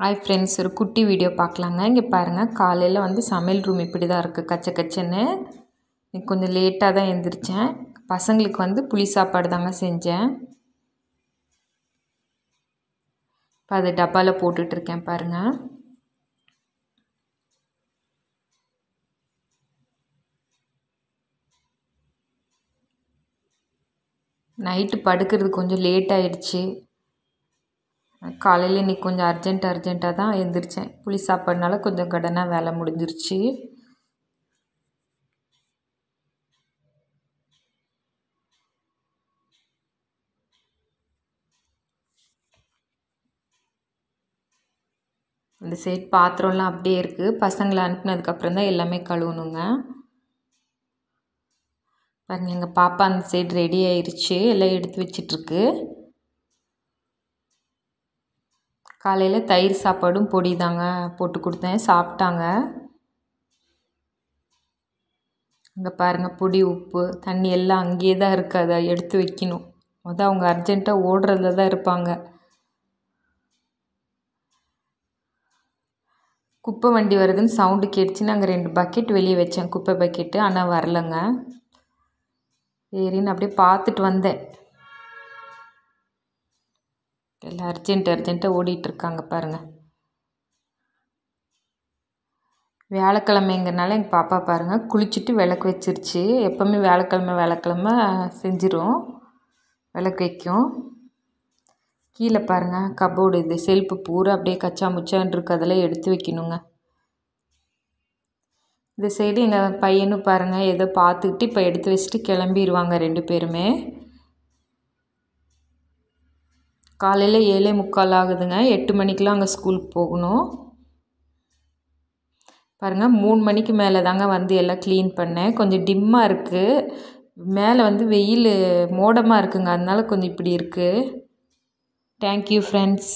Hi friends ஒரு குட்டி video பார்க்கலாங்க. இங்கே பாருங்கள் காலையில் வந்து சமையல் ரூம் இப்படி தான் இருக்குது கச்ச கச்சன்னு கொஞ்சம் லேட்டாக தான் எழுந்திரிச்சேன் பசங்களுக்கு வந்து புளி சாப்பாடு தாங்க செஞ்சேன். இப்போ அதை டப்பாவில் போட்டுட்ருக்கேன் பாருங்கள் நைட்டு படுக்கிறது கொஞ்சம் லேட் ஆகிடுச்சி காலையில் இன்றைக்கி கொஞ்சம் அர்ஜென்ட் அர்ஜென்ட்டாக தான் எழுந்திரிச்சேன் புளி சாப்பாடுனால கொஞ்சம் கடனாக வேலை முடிஞ்சிருச்சு. இந்த சைட் பாத்திரம்லாம் அப்படியே இருக்குது பசங்களை அனுப்புனதுக்கப்புறம் தான் எல்லாமே கழுவணுங்க. பாருங்கள் எங்கள் பாப்பா அந்த சைடு ரெடி ஆயிடுச்சு எல்லாம் எடுத்து வச்சிட்ருக்கு காலையில் தயிர் சாப்பாடும் பொடி தாங்க போட்டு கொடுத்தேன். சாப்பிட்டாங்க. அங்கே பாருங்கள் பொடி உப்பு தண்ணி எல்லாம் அங்கேயே தான் இருக்குது அதை எடுத்து வைக்கணும். மொதல் அவங்க அர்ஜென்ட்டாக ஓடுறதுல தான் இருப்பாங்க. குப்பை வண்டி வருதுன்னு சவுண்டு கேட்டுச்சு நாங்கள் ரெண்டு பக்கெட் வெளியே வச்சேன். குப்பை பக்கெட்டு ஆனால் வரலைங்க. சரின்னு அப்படியே பார்த்துட்டு வந்தேன். எல்லாம் அர்ஜென்ட் அர்ஜென்ட்டாக ஓடிட்டுருக்காங்க பாருங்கள் வியாழக்கிழமைங்கிறனால எங்கள் பாப்பா பாருங்கள் குளிச்சுட்டு விளக்கு வச்சிருச்சு. எப்போவுமே வியாழக்கிழமை வியாழக்கிழமை செஞ்சிரும். விளக்கு வைக்கும். கீழே பாருங்கள் கபோர்டு இது செல்ஃபு பூரா அப்படியே கச்சா முச்சான் இருக்கு அதெல்லாம் எடுத்து வைக்கணுங்க. இந்த சைடு எங்கள் பையனும் பாருங்கள் ஏதோ பார்த்துக்கிட்டு இப்போ எடுத்து வச்சுட்டு கிளம்பிடுவாங்க ரெண்டு பேருமே. காலையில் ஏழே முக்கால் ஆகுதுங்க. எட்டு மணிக்கெலாம் அங்கே ஸ்கூலுக்கு போகணும். பாருங்கள் மூணு மணிக்கு மேலே தாங்க வந்து எல்லாம் க்ளீன் பண்ணேன். கொஞ்சம் டிம்மாக இருக்குது மேலே வந்து வெயில் மோடமாக இருக்குங்க. அதனால கொஞ்சம் இப்படி இருக்குது தேங்க்யூ ஃப்ரெண்ட்ஸ்